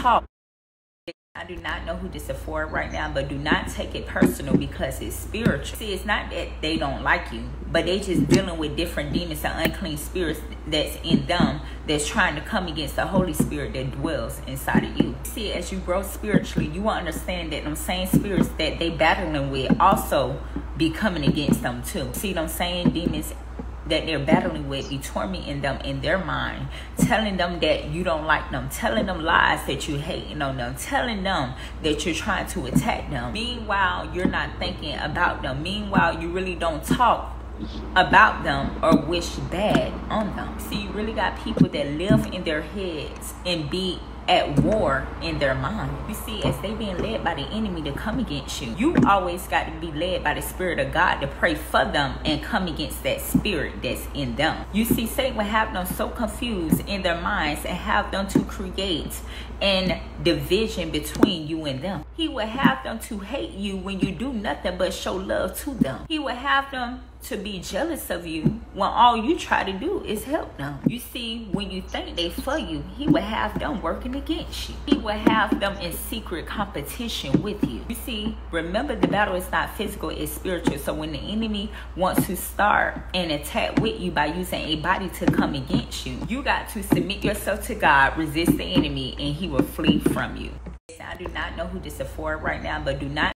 talk. I do not know who this is for right now, but do not take it personal because it's spiritual. See, it's not that they don't like you, but they just dealing with different demons and unclean spirits that's in them that's trying to come against the Holy Spirit that dwells inside of you. See, as you grow spiritually, you will understand that them same spirits that they battling with also be coming against them too. See what I'm saying? Demons that they're battling with be tormenting them in their mind, telling them that you don't like them, telling them lies that you hate on them, telling them that you're trying to attack them. Meanwhile, you're not thinking about them. Meanwhile, you really don't talk about them or wish bad on them. See, you really got people that live in their heads and be at war in their mind. You see, as they being led by the enemy to come against you, you always got to be led by the Spirit of God to pray for them and come against that spirit that's in them. You see, Satan will have them so confused in their minds and have them to create an division between you and them. He will have them to hate you when you do nothing but show love to them. He will have them to be jealous of you when all you try to do is help them. You see, when you think they for you, he will have them working against you. He will have them in secret competition with you. You see, remember the battle is not physical, it's spiritual. So when the enemy wants to start an attack with you by using a body to come against you, you got to submit yourself to God, resist the enemy, and he will flee from you. I do not know who this is for right now, but do not